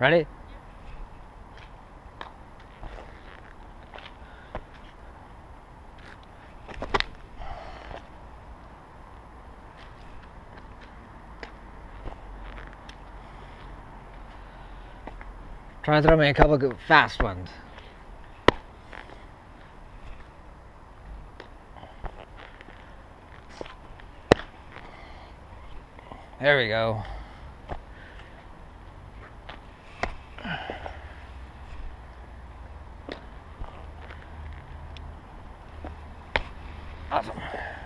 Ready? Try to throw me a couple good fast ones. There we go. Awesome.